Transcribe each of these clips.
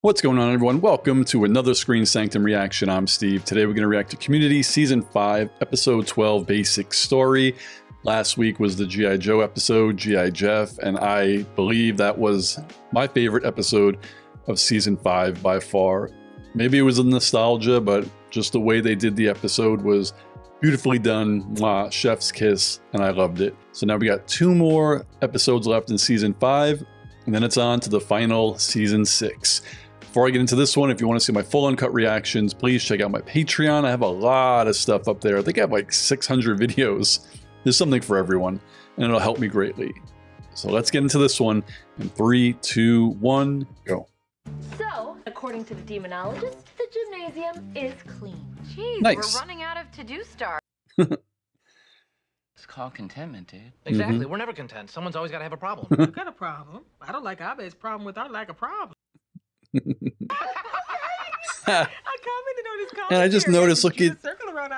What's going on, everyone? Welcome to another Screen Sanctum reaction. I'm Steve. Today we're going to react to Community Season 5, Episode 12 Basic Story. Last week was the G.I. Joe episode, G.I. Jeff, and I believe that was my favorite episode of Season 5 by far. Maybe it was a nostalgia, but just the way they did the episode was beautifully done. Mwah, chef's kiss, and I loved it. So now we got two more episodes left in Season 5, and then it's on to the final Season 6. Before I get into this one, if you want to see my full uncut reactions, please check out my Patreon. I have a lot of stuff up there. I think I have like 600 videos. There's something for everyone, and it'll help me greatly. So let's get into this one in three, two, one, go. So, according to the demonologist, the gymnasium is clean. Jeez, Nice. we're running out of to-do star. It's called contentment, dude. Exactly. Mm-hmm. We're never content. Someone's always got to have a problem. You got a problem. I don't like Abed's problem with our lack of problem. I commented on his comment. And I just noticed, look at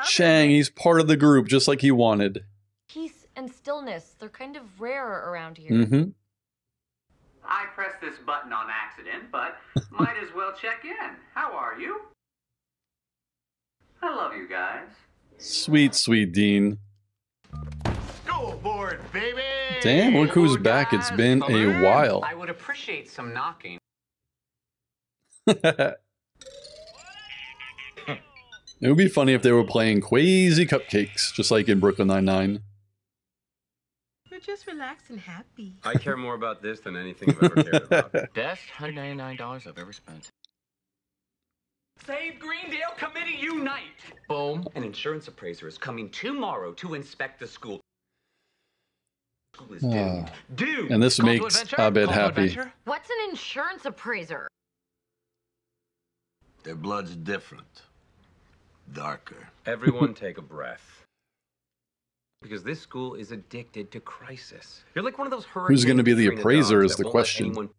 Chang, he's part of the group just like he wanted. Peace and stillness, they're kind of rare around here. Mm-hmm. I pressed this button on accident, but might as well check in. How are you? I love you guys. Sweet, sweet Dean. Go board, baby! Damn, look who's back. It's been a while. I would appreciate some knocking. It would be funny if they were playing Crazy Cupcakes, just like in Brooklyn Nine-Nine. We're just relaxed and happy. I care more about this than anything I've ever cared about. Best $199 I've ever spent. Save Greendale Committee Unite! Boom. An insurance appraiser is coming tomorrow to inspect the school. School is ah. doomed. Doomed! And this Call makes adventure? Abed Call happy. adventure? What's an insurance appraiser? Their blood's different. Darker. Everyone take a breath. Because this school is addicted to crisis. You're like one of those hurricanes. Who's gonna be the appraiser dogs is the question. anyone-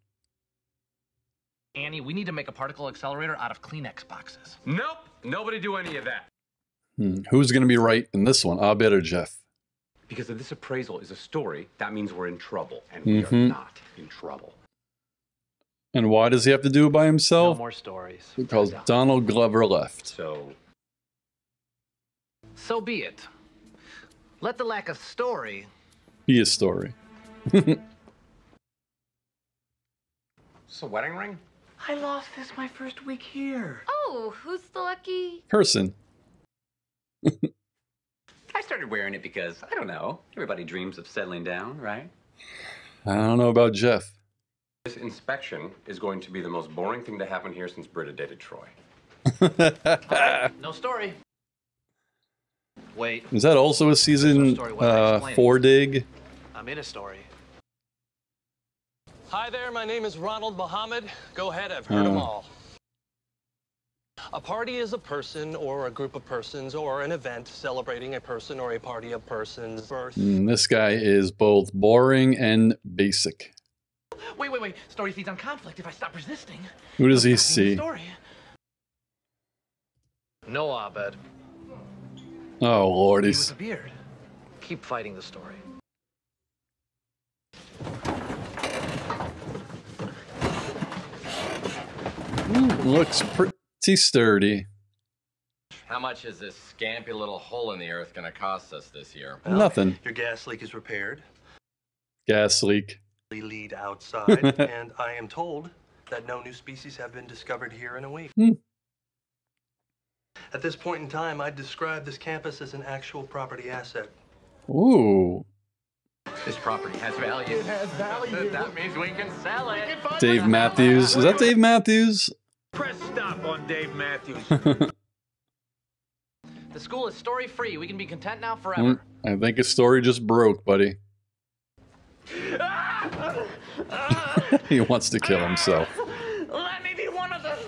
Annie, we need to make a particle accelerator out of Kleenex boxes. Nope. Nobody do any of that. Hmm, Who's going to be right in this one, Abed or Jeff? Because if this appraisal is a story, that means we're in trouble. And we Mhm. are not in trouble. And why does he have to do it by No himself? more stories. Because Donald Glover left. So, So be it. Let the lack of story. Be a story. it's a wedding ring? I lost this my first week here. Oh, who's the lucky? Person. I started wearing it because, I don't know, everybody dreams of settling down, right? I don't know about Jeff. This inspection is going to be the most boring thing to happen here since Britta dated Troy. No story. Wait, Is that also a season story, why don't I uh, four dig? I'm in a story. Hi there, my name is Ronald Muhammad. Go ahead, I've heard them Oh. all. A party is a person or a group of persons or an event celebrating a person or a party of persons' birth. Mm, this guy is both boring and basic. Wait, wait, wait. Story feeds on conflict. If I stop resisting, Who does he I'll stop being see? Story. No, Abed. Oh, Lord. He He's, was a beard. Keep fighting the story. looks pretty sturdy. How much is this scampy little hole in the earth going to cost us this year? Nothing. Your gas leak is repaired. Gas leak. We lead outside, and I am told that no new species have been discovered here in a week. Hmm. At this point in time, I'd describe this campus as an actual property asset. Ooh. This property has value. It has value. that means we can sell it. Dave Matthews. Is that Dave Matthews? Press stop on Dave Matthews. The school is story free. We can be content now forever. I think a story just broke, buddy. he wants to kill himself. Let me be one of the.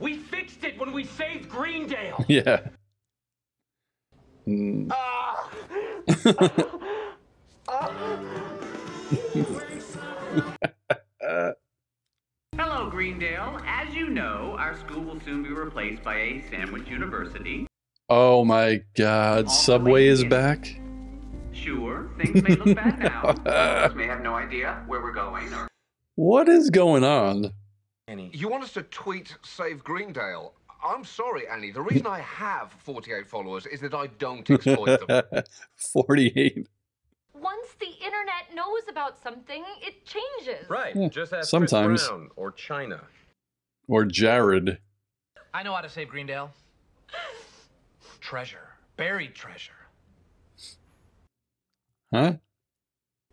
We fixed it when we saved Greendale. Yeah. Mm, Hello, Greendale. As you know, our school will soon be replaced by a sandwich university. Oh my god, Subway is back? Sure, things may look bad now. Others may have no idea where we're going or What is going on? Annie. You want us to tweet Save Greendale? I'm sorry, Annie. The reason I have 48 followers is that I don't exploit them. 48. Once the internet knows about something, it changes. Right. Yeah, Just ask sometimes. Chris Brown or China. Or Jared. I know how to save Greendale. Treasure. Buried treasure. Huh?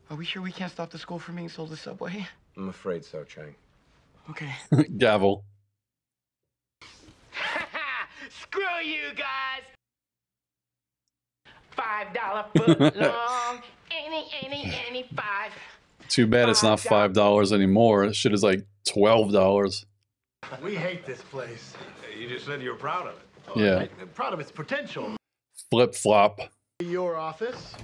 Are we sure we can't stop the school from being sold to Subway? I'm afraid so, Chang. Okay. Gavel. Screw you guys! Five dollar foot long. any, any, any five. Too bad it's not $5 anymore. This shit is like $12. We hate this place. You just said you were proud of it. Yeah. I'm proud of its potential. Flip flop. Your office?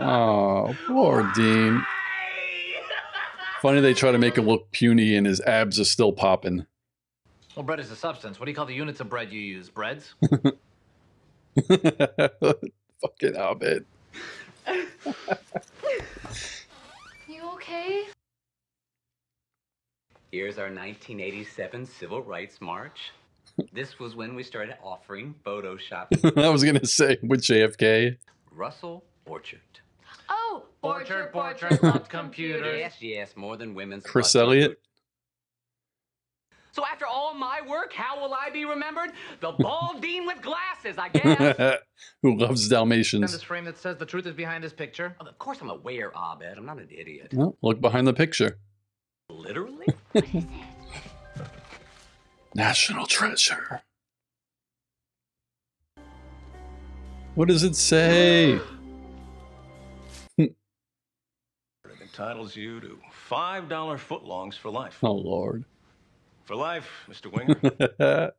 Oh, poor Dean. Funny they try to make him look puny and his abs are still popping. Well, bread is a substance. What do you call the units of bread you use? Breads? Fucking Abed. You okay? Here's our 1987 Civil Rights March. This was when we started offering Photoshop. I was gonna say with JFK. Russell Borchert. Borchert, portrait, loved computers. Yes, yes, more than women's. Chris loved Elliott. So after all my work, how will I be remembered? The bald dean with glasses, I guess. Who loves And Dalmatians. this frame that says the truth is behind this picture. Of course, I'm aware, Abed. I'm not an idiot. Well, look behind the picture. Literally? National treasure. What does it say? entitles you to $5 footlongs for life. Oh, Lord. For life, Mr. Winger.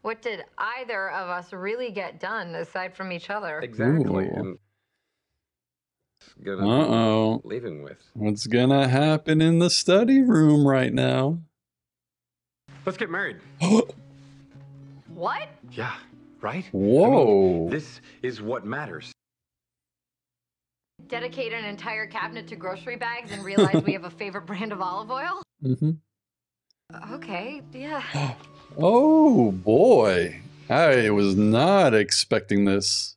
What did either of us really get done aside from each other? Exactly. Ooh. And gonna Uh-oh. leaving with. What's gonna happen in the study room right now? Let's get married. What? Yeah, right? Whoa. This is what matters. Dedicate an entire cabinet to grocery bags and realize we have a favorite brand of olive oil? Mm-hmm. Okay, yeah. Oh boy. I was not expecting this.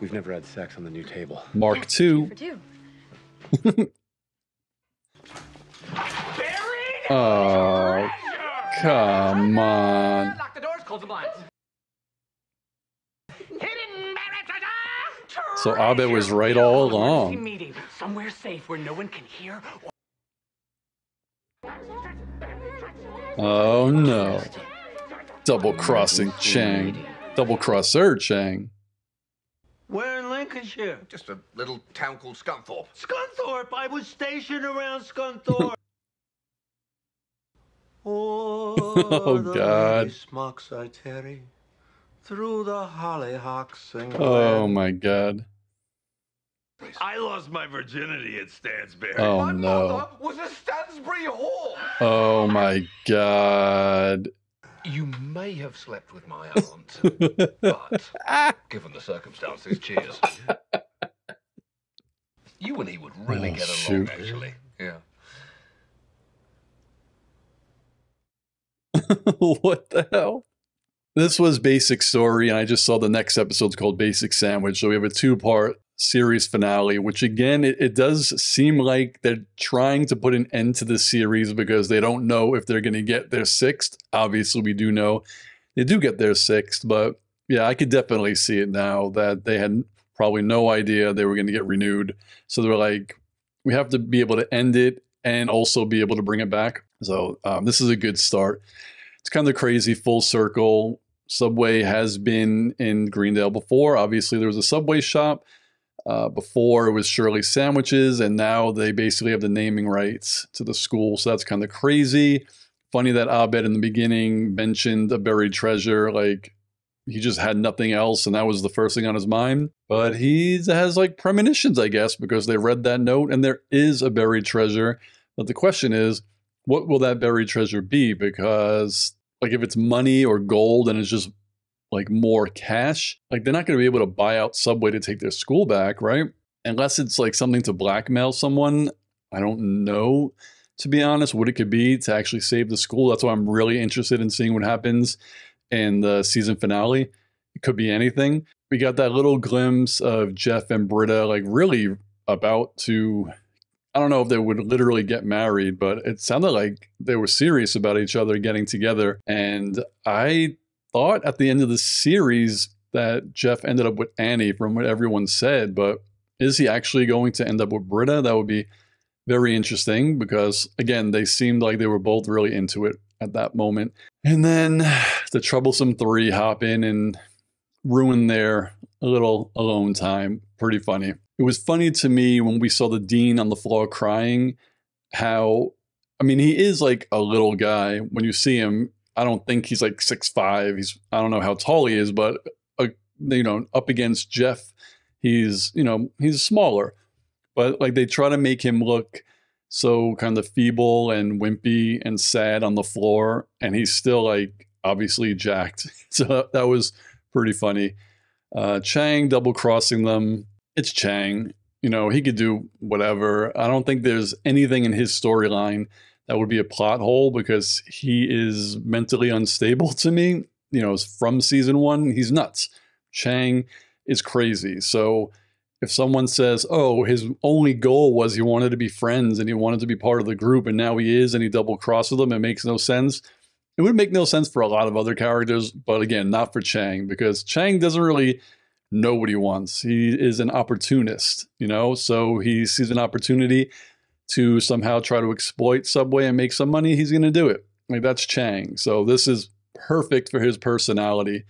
We've never had sex on the new table. Mark two. For two. Oh, come on. Lock the doors, close the blinds. So Abed was right all along. meeting somewhere safe where no one can hear. Oh no. Double crossing Chang. Double crosser Chang. Where in Lincolnshire? Just a little town called Scunthorpe. Scunthorpe. I was stationed around Scunthorpe. Oh, God. Smocks I tarry through the hollyhocks and Oh my god. I lost my virginity at Stansbury. Oh My no. mother was a Stansbury whore. Oh my god. You may have slept with my aunt, but given the circumstances, cheers. You and he would really Oh, get along, shoot. actually. Yeah. what the hell? This was Basic Story, and I just saw the next episode's called Basic Sandwich. So we have a two part series finale, which again, it, it does seem like they're trying to put an end to the series because they don't know if they're going to get their sixth. Obviously, we do know they do get their sixth, but yeah, I could definitely see it now that they had probably no idea they were going to get renewed. So they were like, we have to be able to end it and also be able to bring it back. So um, this is a good start. It's kind of crazy, full circle. Subway has been in Greendale before. Obviously, there was a Subway shop. Uh, before it was Shirley Sandwiches, and now they basically have the naming rights to the school. So that's kind of crazy. Funny that Abed in the beginning mentioned a buried treasure. Like he just had nothing else, and that was the first thing on his mind. But he has like premonitions, I guess, because they read that note, and there is a buried treasure. But the question is, what will that buried treasure be? Because like if it's money or gold and it's just like more cash, like they're not going to be able to buy out Subway to take their school back, right? Unless it's like something to blackmail someone. I don't know, to be honest, what it could be to actually save the school. That's why I'm really interested in seeing what happens in the season finale. It could be anything. We got that little glimpse of Jeff and Britta, like really about to. I don't know if they would literally get married, but it sounded like they were serious about each other getting together. And I thought at the end of the series that Jeff ended up with Annie from what everyone said, but is he actually going to end up with Britta? That would be very interesting because, again, they seemed like they were both really into it at that moment. And then the troublesome three hop in and ruin their little alone time. Pretty funny. It was funny to me when we saw the dean on the floor crying, how, I mean, he is like a little guy. When you see him, I don't think he's like six five. He's, I don't know how tall he is, but, uh, you know, up against Jeff, he's, you know, he's smaller. But like they try to make him look so kind of feeble and wimpy and sad on the floor. And he's still like obviously jacked. So that was pretty funny. Uh, Chang double crossing them. It's Chang. You know, he could do whatever. I don't think there's anything in his storyline that would be a plot hole because he is mentally unstable to me. You know, from season one, he's nuts. Chang is crazy. So if someone says, oh, his only goal was he wanted to be friends and he wanted to be part of the group and now he is and he double crosses them, it makes no sense. It would make no sense for a lot of other characters, but again, not for Chang because Chang doesn't really know what he wants. He is an opportunist, you know, so he sees an opportunity to somehow try to exploit Subway and make some money, he's going to do it. Like that's Chang. So this is perfect for his personality.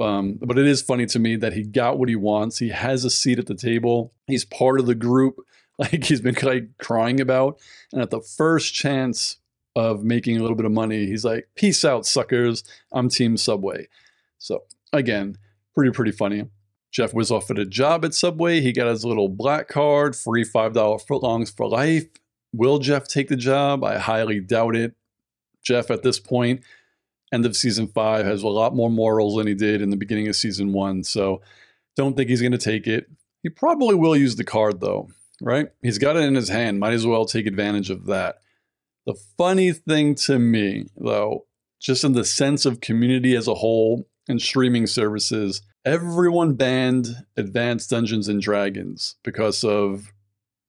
Um, but it is funny to me that he got what he wants. He has a seat at the table. He's part of the group, like he's been like crying about. And at the first chance of making a little bit of money, he's like, "Peace out, suckers. I'm Team Subway." So again, pretty pretty funny. Jeff was offered a job at Subway. He got his little black card, free five dollar footlongs for life. Will Jeff take the job? I highly doubt it. Jeff, at this point, end of season five, has a lot more morals than he did in the beginning of season one. So don't think he's going to take it. He probably will use the card though, right? He's got it in his hand. Might as well take advantage of that. The funny thing to me, though, just in the sense of community as a whole and streaming services, everyone banned Advanced Dungeons and Dragons because of,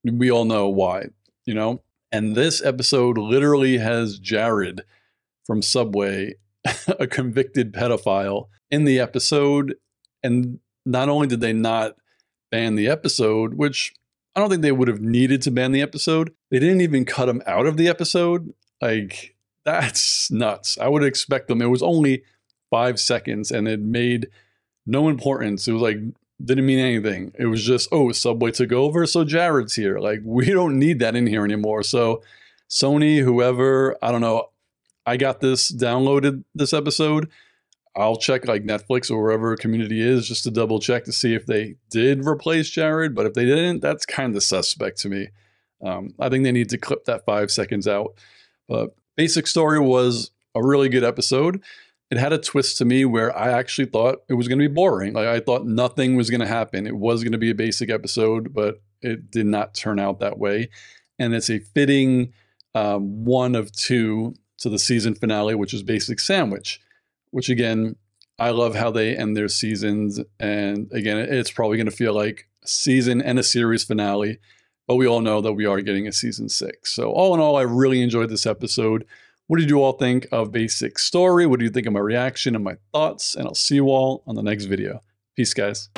we all know why, you know? And this episode literally has Jared from Subway a convicted pedophile in the episode. And not only did they not ban the episode, which I don't think they would have needed to ban the episode, they didn't even cut him out of the episode. Like, that's nuts. I would expect them. It was only five seconds and it made no importance. It was like, didn't mean anything. It was just, oh, Subway took over, so Jared's here. Like, we don't need that in here anymore. So, Sony, whoever, I don't know, I got this downloaded this episode. I'll check like Netflix or wherever community is just to double check to see if they did replace Jared. But if they didn't, that's kind of suspect to me. Um, I think they need to clip that five seconds out. But basic story was a really good episode. It had a twist to me where I actually thought it was going to be boring. Like I thought nothing was going to happen. It was going to be a basic episode, but it did not turn out that way. And it's a fitting um, one of two to the season finale, which is Basic Sandwich, which again, I love how they end their seasons. And again, it's probably going to feel like a season and a series finale, but we all know that we are getting a season six. So, all in all, I really enjoyed this episode. What did you all think of Basic Story? What do you think of my reaction and my thoughts? And I'll see you all on the next video. Peace, guys.